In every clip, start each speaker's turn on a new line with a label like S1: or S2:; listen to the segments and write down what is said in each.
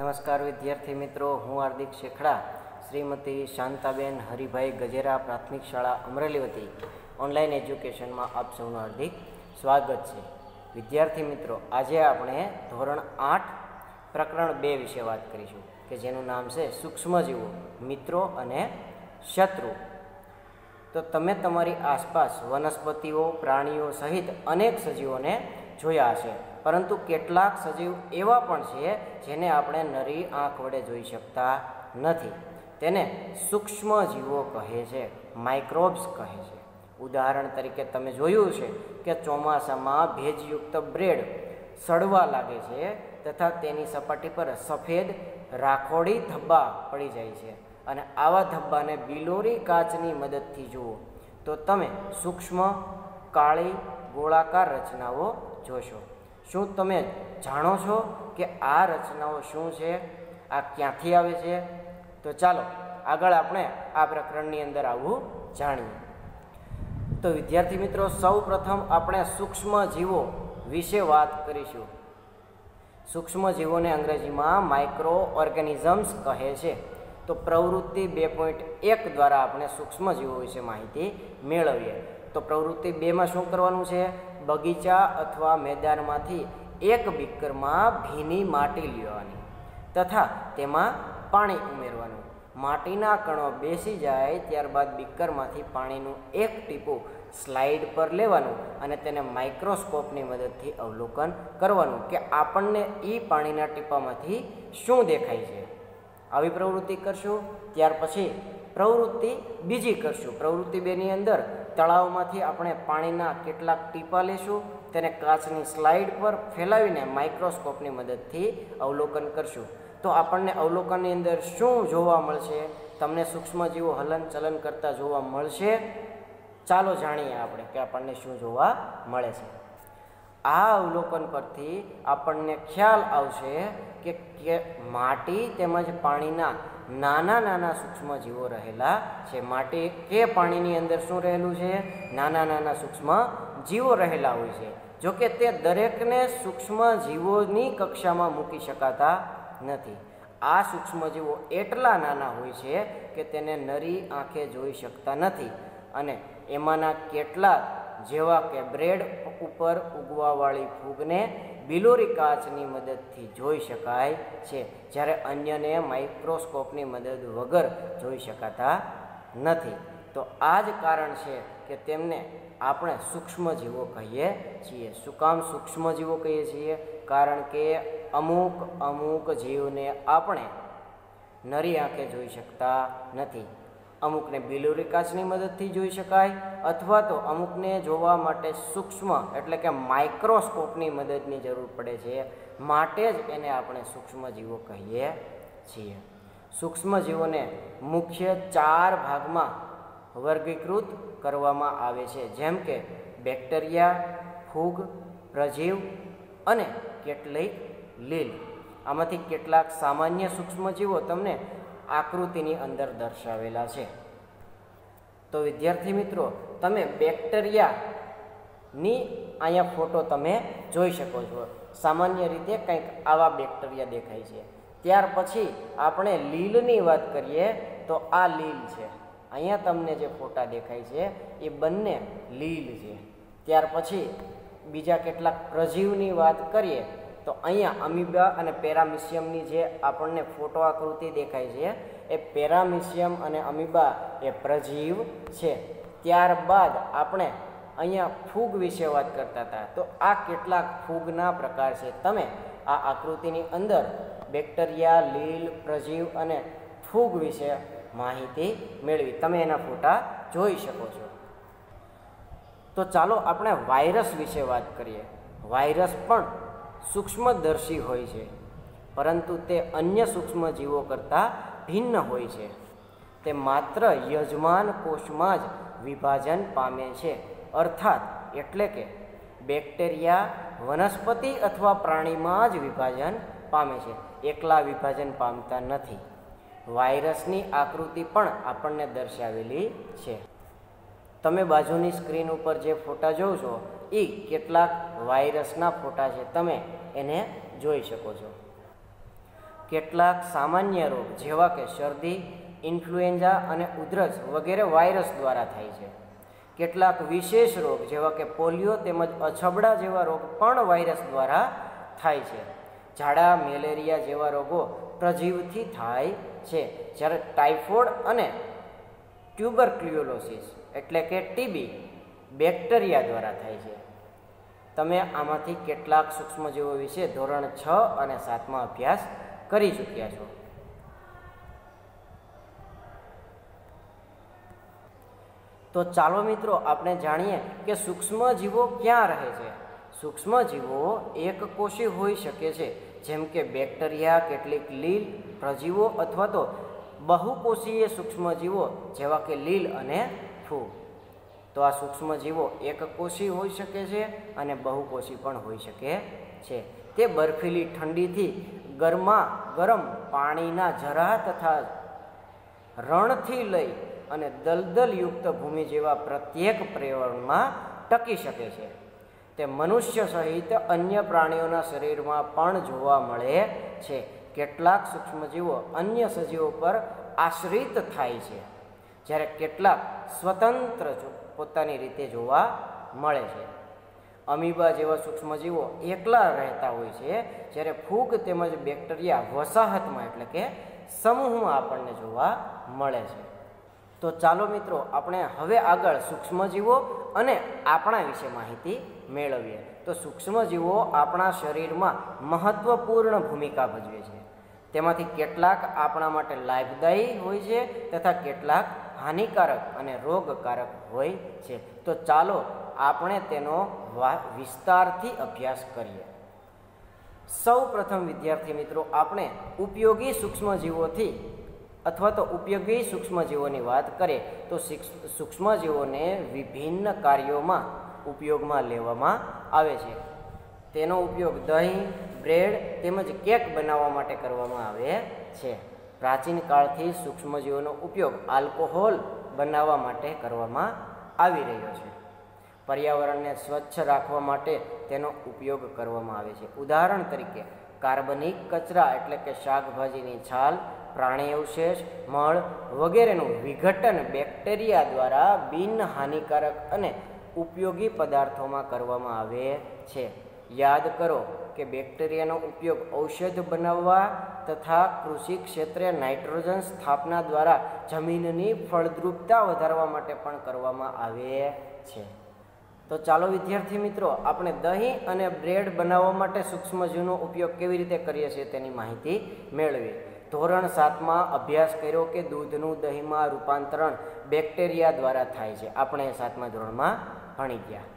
S1: નમસ્કાર વિદ્યાર્થી મિત્રો, હું હાર્દિક શેખડા, શ્રીમતી શાંતાબેન હરિભાઈ ગજેરા પ્રાથમિક શાળા અમરેલી વતી ઓનલાઈન એજ્યુકેશનમાં આપ સૌનું હાર્દિક સ્વાગત છે. વિદ્યાર્થી મિત્રો, આજે આપણે ધોરણ આઠ, પ્રકરણ બે વિશે વાત કરીશું, કે જેનું નામ છે સૂક્ષ્મજીવો મિત્રો અને શત્રુ. તો તમે તમારી આસપાસ વનસ્પતિઓ, પ્રાણીઓ સહિત અનેક સજીવોને જોયા હશે. પરંતુ કેટલાક સજીવ એવા પણ છે જેને આપણે નરી આંખ વડે જોઈ શકતા નથી. તેને સૂક્ષ્મ જીવો કહે છે માઇક્રોબ્સ કહે છે. ઉદાહરણ તરીકે તમે જોયું છે કે ચોમાસામાં ભેજયુક્ત બ્રેડ સડવા લાગે છે તથા તેની સપાટી પર સફેદ રાખોડી ધબ્બા પડી જાય છે અને આવા ધબ્બાને બિલોરી કાચની મદદથી જુઓ. તો તમે સૂક્ષ્મ, કાળી ગોળાકાર રચનાઓ જોશો. શું તમે જાણો છો કે આ રચનાઓ શું છે? આ ક્યાંથી આવે છે? તો ચાલો, આગળ આપણે આ પ્રકરણની અંદર આવવું જાણીએ. તો વિદ્યાર્થી મિત્રો સૌ પ્રથમ આપણે સૂક્ષ્મ જીવો વિશે વાત કરીશું. સૂક્ષ્મ જીવોને અંગ્રેજીમાં માઇક્રો ઓર્ગેનિઝમ્સ કહે છે. તો પ્રવૃત્તિ બે પોઈન્ટ એક દ્વારા આપણે સૂક્ષ્મ જીવો વિશે માહિતી મેળવીએ. તો પ્રવૃત્તિ બેમાં શું કરવાનું છે? બગીચા અથવા મેદાનમાંથી એક બીકરમાં ભીની માટી લેવાની તથા તેમાં પાણી ઉમેરવાનું. માટીના કણો બેસી જાય ત્યારબાદ બીકરમાંથી પાણીનું એક ટીપું સ્લાઇડ પર લેવાનું અને તેને માઇક્રોસ્કોપની મદદથી અવલોકન કરવાનું કે આપણને એ પાણીના ટીપામાંથી શું દેખાય છે. આવી પ્રવૃત્તિ કરશું, ત્યાર પછી પ્રવૃત્તિ બીજી કરશું. પ્રવૃત્તિ બેની અંદર તળાવમાંથી આપણે પાણીના કેટલાક ટીપા લેશું, તેને કાચની સ્લાઇડ પર ફેલાવીને માઇક્રોસ્કોપની મદદથી અવલોકન કરશું. તો આપણને અવલોકનની અંદર શું જોવા મળશે? તમને સૂક્ષ્મજીવો હલન ચલન કરતા જોવા મળશે? ચાલો જાણીએ આપણે કે આપણને શું જોવા મળે છે. આ અવલોકન પરથી આપણને ખ્યાલ આવશે કે કે માટી તેમજ પાણીના નાના નાના સૂક્ષ્મ જીવો રહેલા છે. માટે કે પાણીની અંદર શું રહેલું છે? નાના નાના સૂક્ષ્મ જીવો રહેલા હોય છે. જોકે તે દરેકને સૂક્ષ્મ જીવોની કક્ષામાં મૂકી શકાતા નથી. આ સૂક્ષ્મજીવો એટલા નાના હોય છે કે તેને નરી આંખે જોઈ શકતા નથી. અને એમાંના કેટલાક જેવા કે બ્રેડ ઉપર ઉગવાવાળી ફૂગને બિલોરી કાચની મદદથી જોઈ શકાય છે, જ્યારે અન્યને માઇક્રોસ્કોપની મદદ વગર જોઈ શકાતા નથી. તો આ જ કારણ છે કે તેમને આપણે સૂક્ષ્મજીવો કહીએ છીએ. શું કામ સૂક્ષ્મજીવો કહીએ છીએ? કારણ કે અમુક અમુક જીવને આપણે નરી આંખે જોઈ શકતા નથી. અમુકને બિલોરી કાચની મદદથી જોઈ શકાય અથવા તો અમુકને જોવા માટે સૂક્ષ્મ એટલે કે માઇક્રોસ્કોપની મદદની જરૂર પડે છે. માટે જ એને આપણે સૂક્ષ્મજીવો કહીએ છીએ. સૂક્ષ્મજીવોને મુખ્ય ચાર ભાગમાં વર્ગીકૃત કરવામાં આવે છે. જેમ કે બેક્ટેરિયા, ફૂગ, પ્રજીવ અને કેટલીક લીલ. આમાંથી કેટલાક સામાન્ય સૂક્ષ્મજીવો તમને આકૃતિની અંદર દર્શાવેલા છે. તો વિદ્યાર્થી મિત્રો, તમે બેક્ટેરિયાની અહીંયા ફોટો તમે જોઈ શકો છો. સામાન્ય રીતે કંઈક આવા બેક્ટેરિયા દેખાય છે. ત્યાર પછી આપણે લીલની વાત કરીએ તો આ લીલ છે. અહીંયા તમને જે ફોટા દેખાય છે, એ બંને લીલ છે. ત્યાર પછી બીજા કેટલાક પ્રજીવની વાત કરીએ તો અહીંયા અમીબા અને પેરામિશિયમની જે આપણને ફોટો આકૃતિ દેખાય છે, એ પેરામિશિયમ અને અમીબા એ પ્રજીવ છે. ત્યારબાદ આપણે અહીંયા ફૂગ વિશે વાત કરતા હતા. તો આ કેટલાક ફૂગના પ્રકાર છે. તમે આ આકૃતિની અંદર બેક્ટેરિયા, લીલ, પ્રજીવ અને ફૂગ વિશે માહિતી મેળવી. તમે એના ફોટા જોઈ શકો છો. તો ચાલો આપણે વાયરસ વિશે વાત કરીએ. વાયરસ પણ સૂક્ષ્મદર્શી હોય છે, પરંતુ તે અન્ય સૂક્ષ્મ જીવો કરતાં ભિન્ન હોય છે. તે માત્ર યજમાન કોષમાં જ વિભાજન પામે છે, અર્થાત એટલે કે બેક્ટેરિયા વનસ્પતિ અથવા પ્રાણીમાં જ વિભાજન પામે છે. એકલા વિભાજન પામતા નથી. વાયરસની આકૃતિ પણ આપણને દર્શાવેલી છે. તમે બાજુની સ્ક્રીન ઉપર જે ફોટા જોવો છો એ કેટલાક વાયરસના ફોટા છે. તમે એને જોઈ શકો છો. કેટલાક સામાન્ય રોગ જેવા કે શરદી, ઇન્ફ્લુએન્ઝા અને ઉધરસ વગેરે વાયરસ દ્વારા થાય છે. કેટલાક વિશેષ રોગ જેવા કે પોલિયો તેમજ અછબડા જેવા રોગ પણ વાયરસ દ્વારા થાય છે. ઝાડા, મેલેરિયા જેવા રોગો પ્રજીવથી થાય છે. જ્યારે ટાઇફોઇડ અને ટ્યુબરક્લ્યુલોસિસ એટલે કે ટીબી બેક્ટેરિયા દ્વારા થાય છે. તમે આમાંથી કેટલાક સૂક્ષ્મજીવો વિશે ધોરણ છ અને સાતમાં અભ્યાસ કરી ચૂક્યા છો. તો ચાલો મિત્રો, આપણે જાણીએ કે સૂક્ષ્મજીવો ક્યાં રહે છે. સૂક્ષ્મજીવો એક કોષી હોઈ શકે છે, જેમ કે બેક્ટેરિયા, કેટલીક લીલ પ્રજીવો અથવા તો બહુકોષીય સૂક્ષ્મજીવો જેવા કે લીલ અને ફૂગ તો આ સૂક્ષ્મજીવો જીવો કોષી હોઈ શકે છે અને બહુકોષી પણ હોઈ શકે છે. તે બર્ફીલી ઠંડીથી ગરમા ગરમ પાણીના જરા તથા રણથી લઈ અને દલદલયુક્ત ભૂમિ જેવા પ્રત્યેક પર્યાવરણમાં ટકી શકે છે. તે મનુષ્ય સહિત અન્ય પ્રાણીઓના શરીરમાં પણ જોવા મળે છે. કેટલાક સૂક્ષ્મજીવો અન્ય સજીવો પર આશ્રિત થાય છે. જ્યારે કેટલાક સ્વતંત્ર પોતાની રીતે જોવા મળે છે. અમીબા જેવા સૂક્ષ્મજીવો એકલા રહેતા હોય છે, જ્યારે ફૂગ તેમજ બેક્ટેરિયા વસાહતમાં એટલે કે સમૂહમાં આપણને જોવા મળે છે. તો ચાલો મિત્રો, આપણે હવે આગળ સૂક્ષ્મજીવો અને આપણા વિશે માહિતી મેળવીએ. તો સૂક્ષ્મજીવો આપણા શરીરમાં મહત્વપૂર્ણ ભૂમિકા ભજવે છે. તેમાંથી કેટલાક આપણા માટે લાભદાયી હોય છે તથા કેટલાક હાનિકારક અને રોગકારક હોય છે. તો ચાલો આપણે તેનો વિસ્તારથી અભ્યાસ કરીએ. સૌ પ્રથમ વિદ્યાર્થી મિત્રો, આપણે ઉપયોગી સૂક્ષ્મજીવોથી અથવા તો ઉપયોગી સૂક્ષ્મજીવોની વાત કરીએ, તો સૂક્ષ્મજીવોને વિભિન્ન કાર્યોમાં ઉપયોગમાં લેવામાં આવે છે. તેનો ઉપયોગ દહીં, બ્રેડ તેમજ કેક બનાવવા માટે કરવામાં આવે છે. પ્રાચીન કાળથી સૂક્ષ્મજીવોનો ઉપયોગ આલ્કોહોલ બનાવવા માટે કરવામાં આવી રહ્યો છે. પર્યાવરણને સ્વચ્છ રાખવા માટે તેનો ઉપયોગ કરવામાં આવે છે. ઉદાહરણ તરીકે, કાર્બનિક કચરા એટલે કે શાકભાજીની છાલ, પ્રાણી અવશેષ, મળ વગેરેનું વિઘટન બેક્ટેરિયા દ્વારા બિનહાનિકારક અને ઉપયોગી પદાર્થોમાં કરવામાં આવે છે. યાદ કરો કે બેક્ટેરિયાનો ઉપયોગ ઔષધ બનાવવા તથા કૃષિ ક્ષેત્રે નાઇટ્રોજન સ્થાપના દ્વારા જમીનની ફળદ્રુપતા વધારવા માટે પણ કરવામાં આવે છે. તો ચાલો વિદ્યાર્થી મિત્રો, આપણે દહીં અને બ્રેડ બનાવવા માટે સૂક્ષ્મજીવનો ઉપયોગ કેવી રીતે કરીએ છીએ તેની માહિતી મેળવી ધોરણ સાતમાં અભ્યાસ કર્યો કે દૂધનું દહીંમાં રૂપાંતરણ બેક્ટેરિયા દ્વારા થાય છે. આપણે સાતમા ધોરણમાં ભણી ગયા.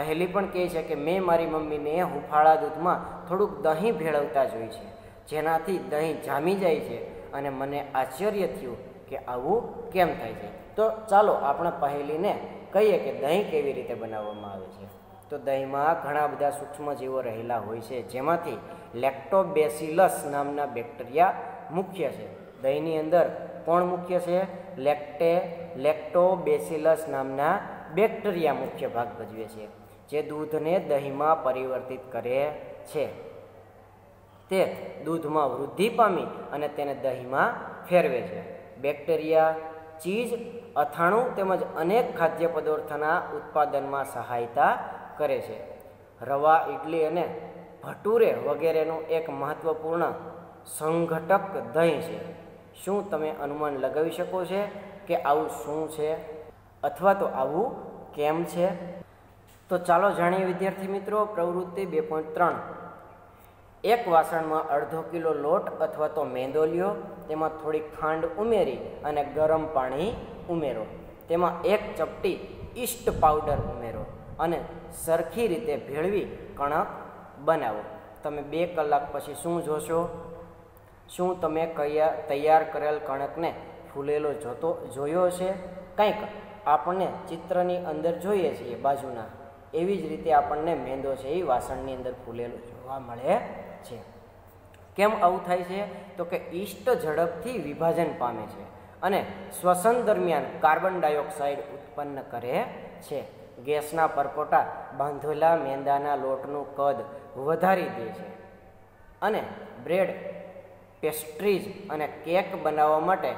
S1: પહેલી પણ કહે છે કે મેં મારી મમ્મીને હુફાળા દૂધમાં થોડુંક દહીં ભેળવતા જોઈ છે. જેનાથી દહીં જામી જાય છે અને મને આશ્ચર્ય થયું કે આવું કેમ થાય છે. તો ચાલો આપણે પહેલીને કહીએ કે દહીં કેવી રીતે બનાવવામાં આવે છે. તો દહીંમાં ઘણા બધા સૂક્ષ્મજીવો રહેલા હોય છે, જેમાંથી લેક્ટોબેસિલસ નામના બેક્ટેરિયા મુખ્ય છે. દહીંની અંદર કોણ મુખ્ય છે? લેક્ટે લેક્ટોબેસિલસ નામના બેક્ટેરિયા મુખ્ય ભાગ ભજવે છે. જે દૂધને દહીંમાં પરિવર્તિત કરે છે. તે દૂધમાં વૃદ્ધિ પામી અને તેને દહીંમાં ફેરવે છે. બેક્ટેરિયા ચીજ અથાણું તેમજ અનેક ખાદ્ય પદાર્થોના ઉત્પાદનમાં સહાયતા કરે છે. રવા ઇડલી અને ભટુરે વગેરેનું એક મહત્વપૂર્ણ સંઘટક દહીં છે. શું તમે અનુમાન લગાવી શકો છો કે આવું શું છે? અથવા તો આવું કેમ છે? તો ચાલો જાણીએ વિદ્યાર્થી મિત્રો પ્રવૃત્તિ બે પોઈન્ટ ત્રણ. એક વાસણમાં અડધો કિલો લોટ અથવા તો મેંદો લ્યો, તેમાં થોડી ખાંડ ઉમેરી અને ગરમ પાણી ઉમેરો. તેમાં એક ચપટી ઈસ્ટ પાવડર ઉમેરો અને સરખી રીતે ભેળવી કણક બનાવો. તમે બે કલાક પછી શું જોશો? શું તમે કયા તૈયાર કરેલ કણકને ફૂલેલો જોતો જોયો છે કંઈક આપણને ચિત્રની અંદર જોઈએ છીએ બાજુના. એવી જ રીતે આપણને મેંદો છે એ વાસણની અંદર ફૂલેલો જોવા મળે છે. કેમ આવું થાય છે? તો કે ઈષ્ટ ઝડપથી વિભાજન પામે છે અને શ્વસન દરમિયાન કાર્બન ડાયોક્સાઇડ ઉત્પન્ન કરે છે. ગેસના પરપોટા બાંધેલા મેંદાના લોટનું કદ વધારી દે છે. અને બ્રેડ પેસ્ટ્રીઝ અને કેક બનાવવા માટે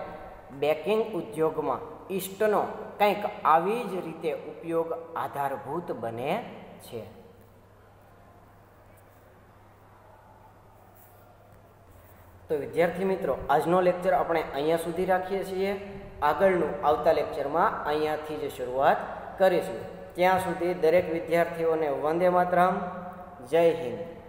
S1: બેકિંગ ઉદ્યોગમાં ઈસ્ટનો કંઈક આવી જ રીતે ઉપયોગ આધારભૂત બને છે. તો વિદ્યાર્થી મિત્રો, આજનો લેક્ચર આપણે અહીંયા સુધી રાખીએ છીએ. આગળનું આવતા લેક્ચરમાં અહીંયાથી જ શરૂઆત કરીશું. ત્યાં સુધી દરેક વિદ્યાર્થીઓને વંદે માતરમ. જય હિન્દ.